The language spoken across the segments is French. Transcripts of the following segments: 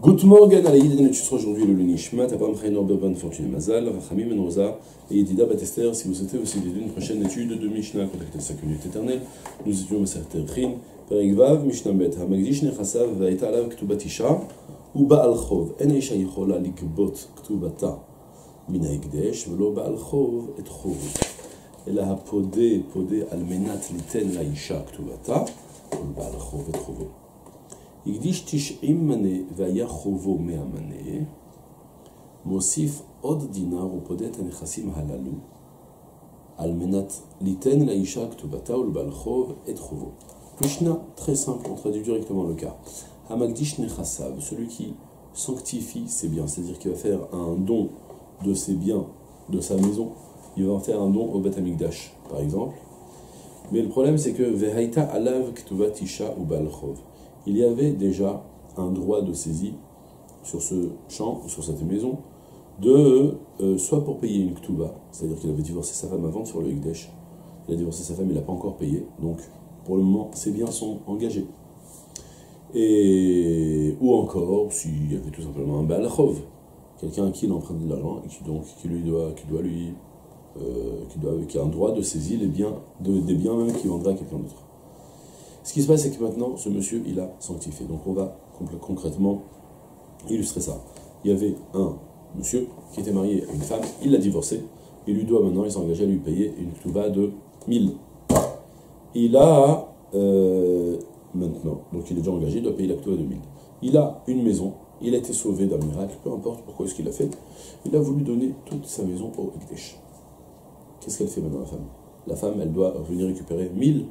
Good morning, à la Yidden, tu seras aujourd'hui le Lunishmat, Abraham Chaynor Berban Fortune Mazal, Rachamim Enroza et Yedida Batester. Si vous souhaitez aussi d'une prochaine étude de Mishnah, contactez sa communauté éternelle. Nous étudions Maserter Chin, Perek Vav, Mishnah Bet, Hamagdish Nechasav, Vaeta Alav Ktubat Isha, ou Baal Chov. En Isha Yichola Likbot Ktubata Min Haekdesh, Velo Baal Chov et Chov. אלא הפודה, פודה על מנת ליתן לאישה כתובתה, ולבעל חוב את חובו. הקדיש תשעים מנה והיה חובו מאה מנה, מוסיף עוד דינר ופודה את הנכסים הללו, על מנת ליתן לאישה כתובתה ולבעל חוב את חובו. Mishnah, très simple, on traduit directement le cas. Hamagdish Nechasav, celui qui sanctifie ses biens, c'est-à-dire qui va faire un don de ses biens, de sa maison, il va en faire un don au Beth Amikdash, par exemple. Mais le problème, c'est que Vehaita alav ktuvat isha ou balchov. Il y avait déjà un droit de saisie sur ce champ, sur cette maison, de euh, soit pour payer une ktuva, c'est-à-dire qu'il avait divorcé sa femme avant sur le Hikdesh. Il a divorcé sa femme, il n'a pas encore payé, donc pour le moment, ses biens sont engagés. Et, ou encore, s'il y avait tout simplement un balchov, quelqu'un à qui il emprunte de l'argent et qui, donc, qui, lui doit, qui doit lui euh, qui, doit, a un droit de saisir des biens même qu'il vendra à quelqu'un d'autre. Ce qui se passe, c'est que maintenant, ce monsieur, il a sanctifié. Donc on va concrètement illustrer ça. Il y avait un monsieur qui était marié à une femme, il l'a divorcé, il lui doit maintenant, il s'est engagé à lui payer une ktuba de 1000. Il a, euh, maintenant, donc il est déjà engagé, il doit payer la ktuba de 1000. Il a une maison, il a été sauvé d'un miracle, peu importe pourquoi est-ce qu'il a fait, il a voulu donner toute sa maison au Ekdesh. Qu'est-ce qu'elle fait maintenant, la femme? La femme, elle doit venir récupérer 1000.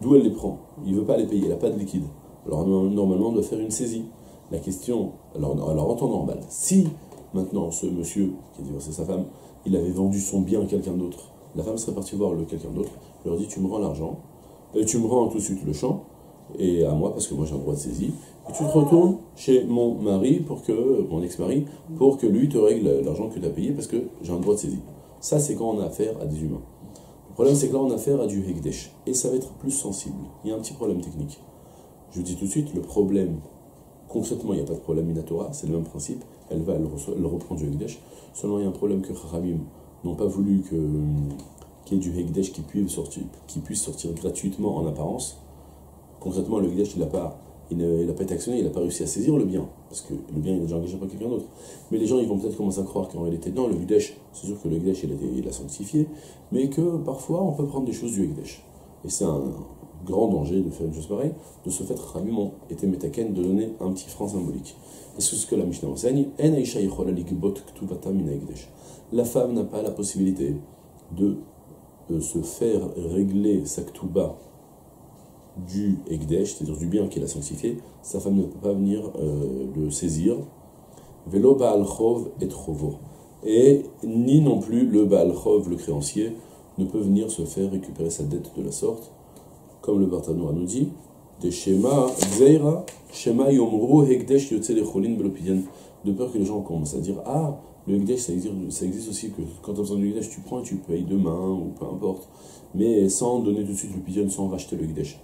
D'où elle les prend Il ne veut pas les payer, elle n'a pas de liquide. Alors normalement, on doit faire une saisie. La question, alors, alors en temps normal, si maintenant ce monsieur qui a divorcé sa femme, il avait vendu son bien à quelqu'un d'autre, la femme serait partie voir quelqu'un d'autre, leur dit tu me rends l'argent, et tu me rends tout de suite le champ, et à moi, parce que moi j'ai un droit de saisie, et tu te retournes chez mon mari, pour que, mon ex-mari, pour que lui te règle l'argent que tu as payé, parce que j'ai un droit de saisie. Ça, c'est quand on a affaire à des humains. Le problème, c'est que là, on a affaire à du Hekdesh. Et ça va être plus sensible. Il y a un petit problème technique. Je vous dis tout de suite, le problème, concrètement, il n'y a pas de problème Minatora, c'est le même principe. Elle va, elle, elle reprend du Hekdesh. Seulement, il y a un problème que Kharamim n'ont pas voulu qu'il y ait du Hekdesh qui puisse, sortir, qui puisse sortir gratuitement en apparence. Concrètement, le Hekdesh, il n'a pas il n'a pas été actionné, il n'a pas réussi à saisir le bien, parce que le bien il est déjà engagé par quelqu'un d'autre. Mais les gens ils vont peut-être commencer à croire qu'en réalité, non, le Hekdesh, c'est sûr que le Hekdesh il a, sanctifié, mais que parfois on peut prendre des choses du Hekdesh. Et c'est un grand danger de faire une chose pareille, de ce fait, ont été métaken de donner un petit franc symbolique. Et c'est ce que la Mishnah enseigne, la femme n'a pas la possibilité de, se faire régler sa ktuba du Ekdesh, c'est-à-dire du bien qu'il a sanctifié, sa femme ne peut pas venir euh, le saisir. Velo Baal et Trovo. Et ni non plus le Baal Chov, le créancier, ne peut venir se faire récupérer sa dette de la sorte, comme le Bartanoura nous dit, de Shema Zeira, Shema Yomru Hekdesh de peur que les gens commencent à dire Ah, le Hekdesh, ça existe, ça existe aussi, que quand tu as besoin du Hekdesh, tu prends et tu payes demain, ou peu importe, mais sans donner tout de suite le pidion, sans racheter le Hekdesh.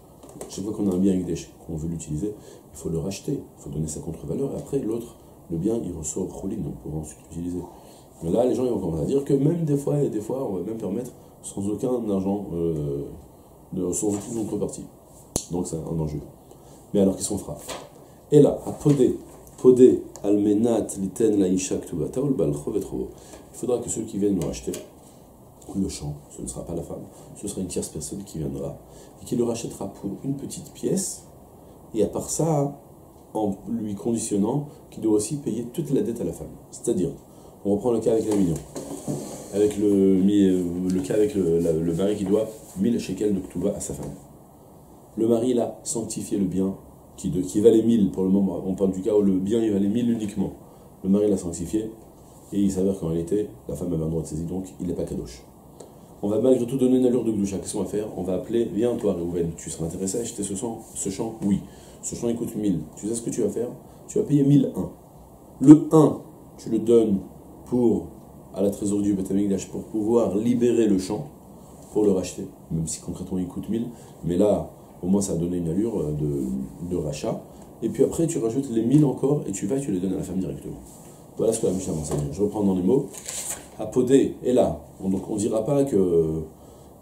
Chaque fois qu'on a un bien Hekdesh, qu'on veut l'utiliser, il faut le racheter, il faut donner sa contre-valeur, et après, l'autre, le bien, il ressort Cholin, donc pour ensuite l'utiliser. Mais là, les gens ils vont commencer à dire que même des fois, et des fois, on va même permettre sans aucun argent, euh, sans aucune contrepartie. Donc c'est un enjeu. Mais alors, qu'est-ce qu'on fera? Et là, à poder, poder, almenat, liten, laïcha, ktubata, Il faudra que ceux qui viennent nous racheter le champ, ce ne sera pas la femme, ce sera une tierce personne qui viendra et qui le rachètera pour une petite pièce, et à part ça, en lui conditionnant qu'il doit aussi payer toute la dette à la femme. C'est-à-dire, on reprend le cas avec la million, avec le, le cas avec le, mari qui doit 1000 shekels de Ktuba à sa femme. Le mari, il a sanctifié le bien qui valait 1000 pour le moment. On parle du cas où le bien il valait 1000 uniquement. Le mari l'a sanctifié et il s'avère qu'en réalité, la femme avait un droit de saisie, donc il n'est pas kadosh on va malgré tout donner une allure de gloucha. Qu'est-ce qu'on va faire? On va appeler, viens toi Réhouven, tu seras intéressé à acheter ce champ? Oui. Ce champ il coûte 1000. Tu sais ce que tu vas faire? Tu vas payer 1001. Le 1, tu le donnes pour, à la trésorerie du Betamigdash pour pouvoir libérer le champ, pour le racheter, même si concrètement il coûte 1000. Mais là, au moins ça a donné une allure de, de rachat. et puis après tu rajoutes les 1000 encore, et tu vas tu les donnes à la femme directement. Voilà ce que la Mishnah m'enseigne. Je reprends dans les mots. Apodé est là. Donc on ne dira pas que,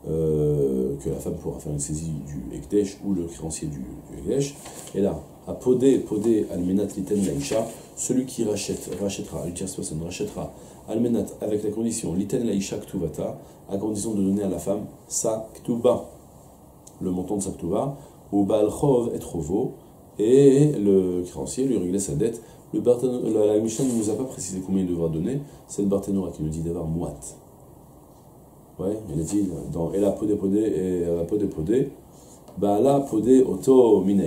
euh, que la femme pourra faire une saisie du Ekdesh ou le créancier du, du Ekdesh. Et là, Apodé, Podé, Almenat, Liten, Laïcha, celui qui rachète, rachètera, tierce personne rachètera Almenat avec la condition Liten, Laïcha, Ktuvata, à condition de donner à la femme sa Ktuba, le montant de sa Ktuba, ou Balchov et Trovo, et le créancier lui régler sa dette le la, la Mishnah ne nous a pas précisé combien il devra donner, c'est le Barthénora qui nous dit d'avoir moite. Ouais, il a dit dans Ela Podé Podé et la Podé Podé, Baala Podé Oto Mina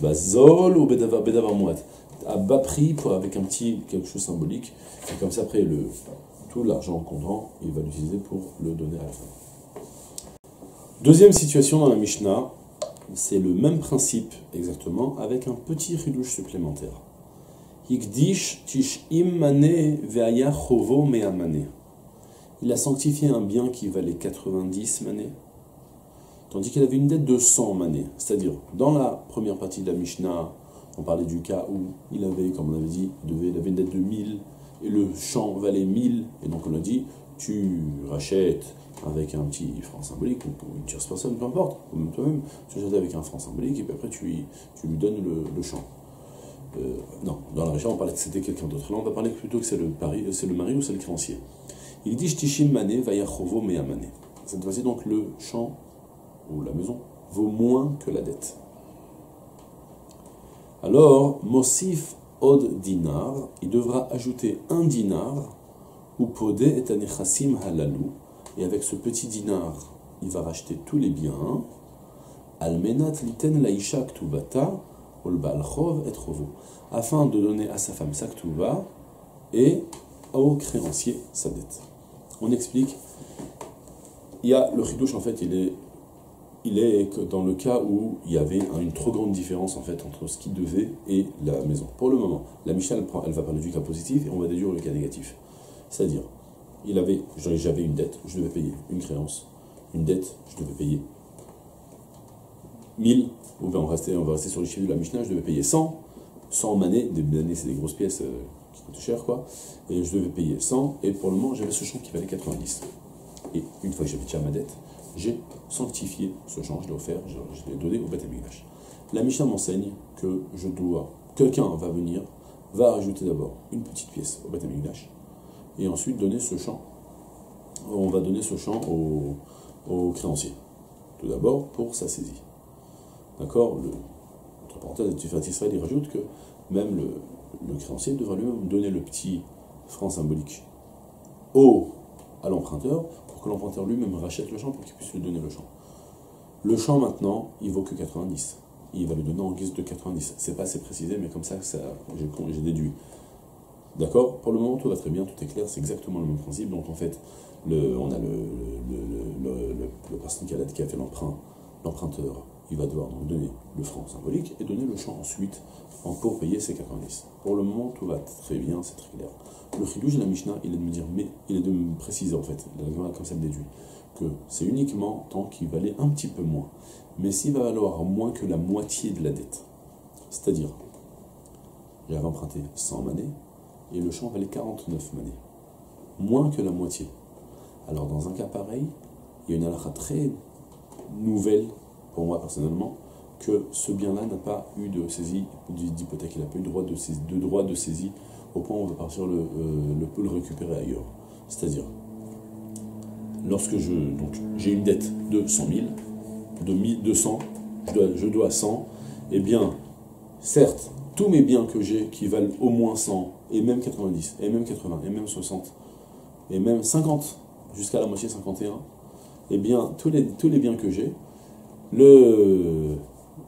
Bazol ou Bedavar moite. À bas prix pour, avec un petit quelque chose symbolique, et comme ça après le, tout l'argent comptant, il va l'utiliser pour le donner à la fin. Deuxième situation dans la Mishnah, c'est le même principe exactement avec un petit ridouche supplémentaire. Il a sanctifié un bien qui valait 90 manées, tandis qu'il avait une dette de 100 manées. C'est-à-dire, dans la première partie de la Mishnah, on parlait du cas où il avait, comme on avait dit, il, avait une dette de 1000 et le champ valait 1000. Et donc on a dit, tu rachètes avec un petit franc symbolique, ou une tierce personne, peu importe, ou même toi-même, tu achètes avec un franc symbolique et puis après tu lui donnes le champ. Euh, non, dans la région, on parlait que c'était quelqu'un d'autre. Là, on va parler plutôt que c'est le, c'est le mari ou c'est le créancier. Il dit Shtishim Mane Vayachovo Meamane. Cette fois-ci, donc, le champ ou la maison vaut moins que la dette. Alors, Mosif Od Dinar, il devra ajouter un dinar, ou Podé et Halalou, et avec ce petit dinar, il va racheter tous les biens. Almenat Liten Laisha Ktubata, afin de donner à sa femme sa et au créancier sa dette. On explique, il y a le chidouche en fait, il est, il est que dans le cas où il y avait une trop grande différence en fait entre ce qu'il devait et la maison. Pour le moment, la Michel elle va parler du cas positif et on va déduire le cas négatif. C'est-à-dire, il avait, j'avais une dette, je devais payer une créance, une dette, je devais payer 1000, on va, rester, on va rester sur les chiffres de la Mishnah, je devais payer 100, 100 manées, des manées c'est des grosses pièces euh, qui coûtent cher quoi, et je devais payer 100, et pour le moment j'avais ce champ qui valait 90. Et une fois que j'avais tiré ma dette, j'ai sanctifié ce champ, je l'ai offert, je, l'ai donné au Beth La Mishnah m'enseigne que je dois, quelqu'un va venir, va rajouter d'abord une petite pièce au Beth et ensuite donner ce champ, on va donner ce champ au créancier. Tout d'abord pour sa saisie. D'accord Entre parenthèses, Israël, il rajoute que même le, créancier devra lui-même donner le petit franc symbolique au, à l'emprunteur pour que l'emprunteur lui-même rachète le champ pour qu'il puisse lui donner le champ. Le champ maintenant, il vaut que 90. Il va le donner en guise de 90. C'est pas assez précisé, mais comme ça, j'ai déduit. D'accord? Pour le moment, tout va très bien, tout est clair, c'est exactement le même principe. Donc en fait, on a le, le, le, le personne qui a fait l'emprunt, l'emprunteur, il va devoir donc donner le franc symbolique et donner le champ ensuite pour payer ses 90. Pour le moment, tout va très bien, c'est très clair. Le chidouj de la Mishnah, il est de me dire, mais il est de me préciser en fait, comme ça me déduit, que c'est uniquement tant qu'il valait un petit peu moins. Mais s'il va valoir moins que la moitié de la dette, c'est-à-dire, j'avais emprunté 100 manées et le champ valait 49 manées, moins que la moitié. Alors dans un cas pareil, il y a une halakha très nouvelle moi personnellement, que ce bien-là n'a pas eu de saisie d'hypothèque, il n'a pas eu de droit de, saisie, de droit de saisie au point où on va partir le, euh, le peut le récupérer ailleurs. C'est-à-dire, lorsque je donc j'ai une dette de 100 000, de 1200, je dois, je dois 100, eh bien, certes, tous mes biens que j'ai qui valent au moins 100, et même 90, et même 80, et même 60, et même 50, jusqu'à la moitié 51, eh bien, tous les, tous les biens que j'ai, le,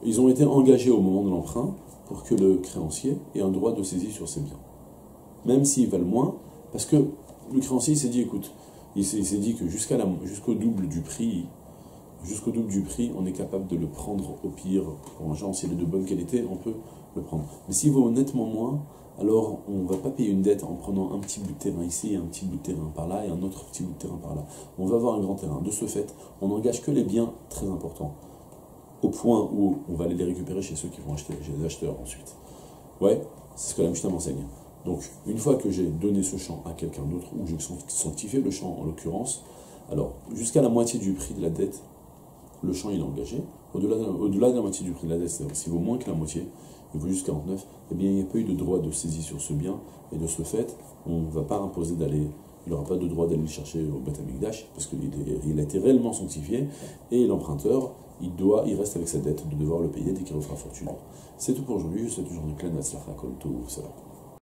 ils ont été engagés au moment de l'emprunt pour que le créancier ait un droit de saisie sur ces biens. Même s'ils valent moins, parce que le créancier s'est dit, écoute, il s'est dit que jusqu'au double du prix, jusqu'au double du prix, on est capable de le prendre au pire. Pour un genre, s'il est de bonne qualité, on peut le prendre. Mais s'il vaut nettement moins, alors on ne va pas payer une dette en prenant un petit bout de terrain ici, un petit bout de terrain par là et un autre petit bout de terrain par là. On va avoir un grand terrain. De ce fait, on n'engage que les biens très importants au point où on va aller les récupérer chez ceux qui vont acheter, chez les acheteurs ensuite. Ouais, c'est ce que la Mishnah m'enseigne. Donc, une fois que j'ai donné ce champ à quelqu'un d'autre, ou j'ai sanctifié le champ en l'occurrence, alors, jusqu'à la moitié du prix de la dette, le champ il est engagé. Au-delà de, la moitié du prix de la dette, c'est-à-dire s'il vaut moins que la moitié, il vaut juste 49, eh bien, il n'y a pas eu de droit de saisie sur ce bien, et de ce fait, on ne va pas imposer d'aller, il n'aura pas de droit d'aller le chercher au Beth parce qu'il il a été réellement sanctifié, et l'emprunteur, il, doit, il reste avec sa dette de devoir le payer dès qu'il refera fortune. C'est tout pour aujourd'hui, je souhaite une journée pleine, à Kol Tov, salam.